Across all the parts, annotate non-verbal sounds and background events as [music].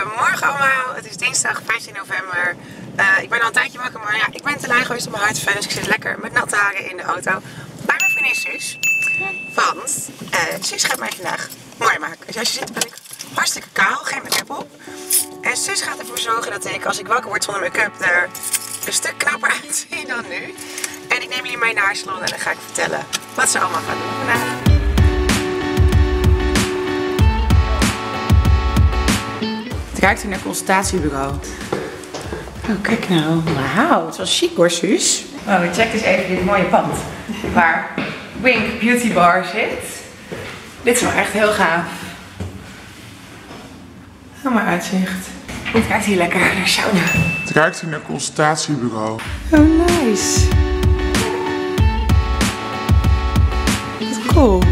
Goedemorgen allemaal, het is dinsdag 15 november. Uh, ik ben al een tijdje wakker, maar ja, ik ben te lui geweest om mijn hart. Dus ik zit lekker met natte haren in de auto bij mijn vriendin Sus. Want uh, Sus gaat mij vandaag mooi maken. Dus als je ziet ben ik hartstikke kaal, geen make-up op. En Sus gaat ervoor zorgen dat ik als ik wakker word zonder make-up er een stuk knapper [laughs] uitzie dan nu. En ik neem jullie mee naar haar salon en dan ga ik vertellen wat ze allemaal gaat doen vandaag. Ruikt hier naar consultatiebureau. Oh, kijk nou. Wauw, het was chic hoor, Suus. Oh, check eens even dit mooie pand. Waar Wink Beauty Bar zit. Dit is wel echt heel gaaf. Helemaal uitzicht. Het ruikt hier lekker naar sauna. Het ruikt hier naar consultatiebureau. Oh, nice. Cool.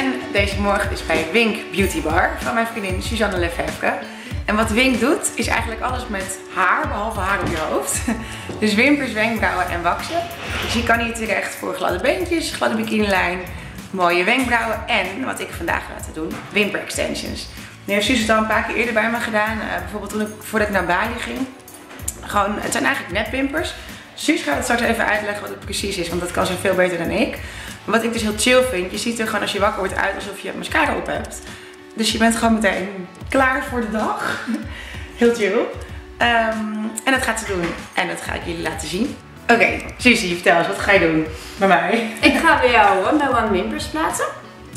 Ben deze morgen dus bij Wink Beauty Bar van mijn vriendin Suzanne Lefebvre. En wat Wink doet, is eigenlijk alles met haar, behalve haar op je hoofd. [laughs] Dus wimpers, wenkbrauwen en waksen. Dus je kan hier terecht voor gladde beentjes, gladde bikinilijn, mooie wenkbrauwen en, wat ik vandaag ga laten doen, wimper extensions. Nu heeft Suus het al een paar keer eerder bij me gedaan. Uh, bijvoorbeeld toen ik, voordat ik naar Bali ging. Gewoon, het zijn eigenlijk nepwimpers. Suus gaat het straks even uitleggen wat het precies is, want dat kan ze veel beter dan ik. Wat ik dus heel chill vind, je ziet er gewoon als je wakker wordt uit alsof je mascara op hebt. Dus je bent gewoon meteen klaar voor de dag. [laughs] Heel chill. Um, en dat gaat ze doen. En dat ga ik jullie laten zien. Oké, okay, Susie, vertel eens, wat ga je doen bij mij? Ik ga bij jou one by one wimpers plaatsen.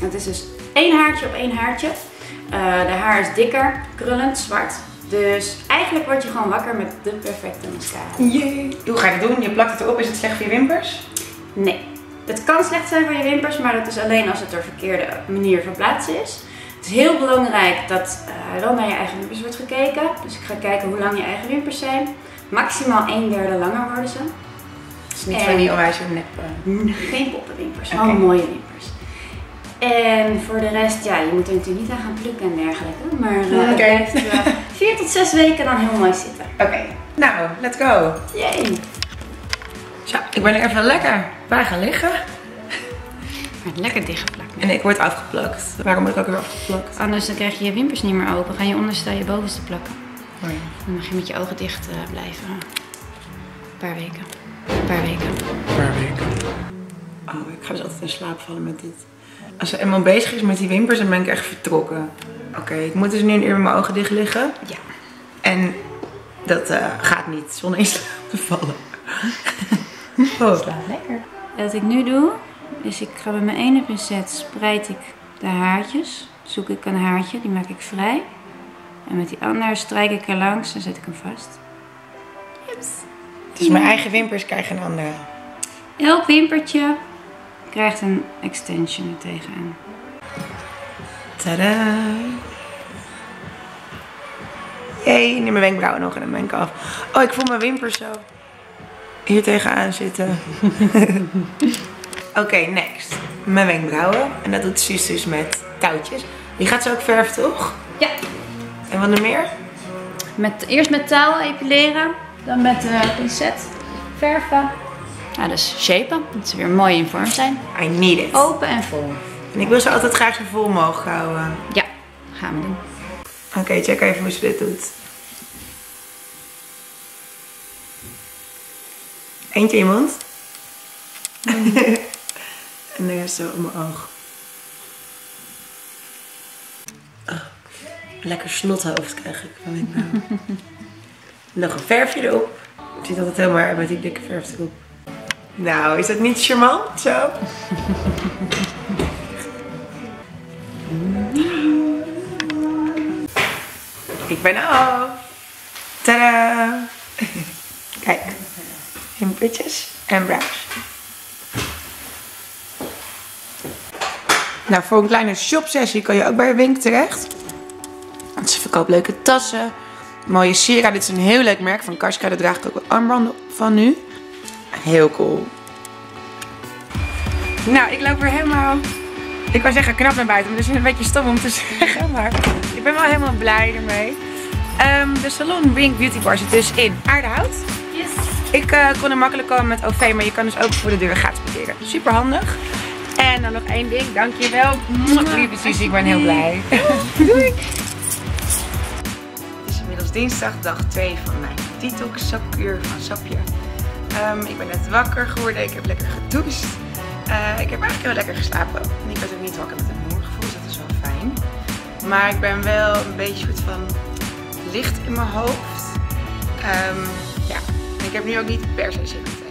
Het is dus één haartje op één haartje. Uh, de haar is dikker, krullend, zwart. Dus eigenlijk word je gewoon wakker met de perfecte mascara. Jee. Hoe ga je het doen? Je plakt het erop. Is het slecht voor je wimpers? Nee. Het kan slecht zijn voor je wimpers, maar dat is alleen als het er verkeerde manier van plaatsen is. Het is heel belangrijk dat uh, wel naar je eigen wimpers wordt gekeken. Dus ik ga kijken hoe lang je eigen wimpers zijn. Maximaal 1 derde langer worden ze. Dus niet van die onwijs nep. Geen poppenwimpers, okay. gewoon mooie wimpers. En voor de rest, ja, je moet er natuurlijk niet aan gaan plukken en dergelijke. Maar uh, okay. het blijft uh, 4 tot 6 weken dan heel mooi zitten. Oké, okay. nou, let's go. Yay. Zo, ik ben er even lekker bij gaan liggen. Lekker dichtgeplakt. En ik word afgeplakt. Waarom word ik ook weer afgeplakt? Anders dan krijg je je wimpers niet meer open. Ga je onderste je bovenste plakken. Oh ja. Dan mag je met je ogen dicht uh, blijven. Een paar weken. Een paar weken. Een paar weken. Oh, ik ga dus altijd in slaap vallen met dit. Als ze eenmaal bezig is met die wimpers, dan ben ik echt vertrokken. Oké, okay, ik moet dus nu een uur met mijn ogen dicht liggen. Ja. En dat uh, gaat niet zonder in slaap te vallen. Lekker. Wat ik nu doe, is ik ga met mijn ene pincet spreid ik de haartjes. Zoek ik een haartje, die maak ik vrij. En met die andere strijk ik er langs en zet ik hem vast. Yes. Dus mijn eigen wimpers krijgen een andere. Elk wimpertje krijgt een extension er tegenaan. Tadaa! Jee, nu mijn wenkbrauwen nog en dan ben ik af. Oh, ik voel mijn wimpers zo hier tegenaan zitten. [laughs] Oké, okay, next. Mijn wenkbrauwen. En dat doet Suus dus met touwtjes. Je gaat ze ook verven, toch? Ja. En wat nog meer? Met, eerst met touw epileren. Dan met de pincet verven. Ja, dus shapen. Dat ze weer mooi in vorm zijn. I need it. Open en vol. En ik wil ze altijd graag zo vol mogelijk houden. Ja, gaan we doen. Oké, okay, check even hoe ze dit doet. Eentje in je mond. Mm. en dan zo op mijn oog. Oh, lekker snothoofd krijg ik van ik Nog een verfje erop. Het ziet altijd helemaal met die dikke verf erop. Nou, is dat niet charmant zo? [laughs] ik ben af. Tadaa! Wimpertjes en brows. Nou, voor een kleine shopsessie kan je ook bij Wink terecht. Ze verkoopt leuke tassen, mooie siera. Dit is een heel leuk merk van Karska. Daar draag ik ook wat armbanden van nu. Heel cool. Nou, ik loop weer helemaal... Ik wou zeggen knap naar buiten, maar dat is een beetje stom om te [laughs] zeggen. Maar ik ben wel helemaal blij ermee. Um, de salon Wink Beauty Bar zit dus in Aardehout. Yes. Ik uh, kon er makkelijk komen met OV, maar je kan dus ook voor de deur gratis parkeren. Super handig. En dan nog één ding. Dankjewel. Lieve Susie, ik ben heel blij. Doei. Het is inmiddels dinsdag, dag 2 van mijn detox sapkuur van Sapje. Ehm, ik ben net wakker geworden. Ik heb lekker gedoucht. Uh, ik heb eigenlijk heel lekker geslapen. En ik werd ook niet wakker met een moergevoel, dus dat is wel fijn. Maar ik ben wel een beetje soort van licht in mijn hoofd. Um, en ik heb nu ook niet per se zin